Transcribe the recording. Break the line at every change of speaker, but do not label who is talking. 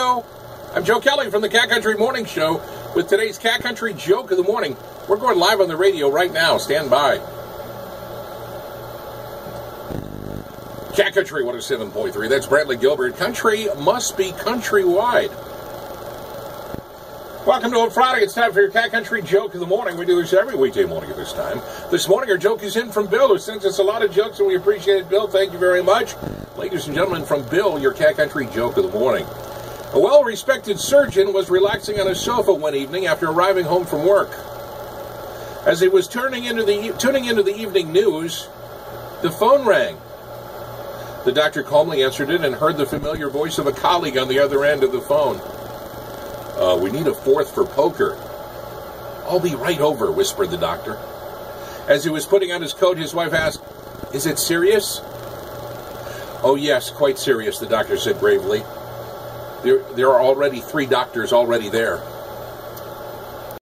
I'm Joe Kelly from the Cat Country Morning Show with today's Cat Country Joke of the Morning. We're going live on the radio right now. Stand by. Cat Country 107.3. That's Brantley Gilbert. Country must be countrywide. Welcome to Old Friday. It's time for your Cat Country Joke of the Morning. We do this every weekday morning at this time. This morning, our joke is in from Bill, who sends us a lot of jokes, and we appreciate it, Bill. Thank you very much. Ladies and gentlemen, from Bill, your Cat Country Joke of the Morning. A well respected surgeon was relaxing on a sofa one evening after arriving home from work. As he was turning into the, tuning into the evening news, the phone rang. The doctor calmly answered it and heard the familiar voice of a colleague on the other end of the phone. Uh, we need a fourth for poker. I'll be right over, whispered the doctor. As he was putting on his coat, his wife asked, Is it serious? Oh, yes, quite serious, the doctor said gravely. There, there are already three doctors already there.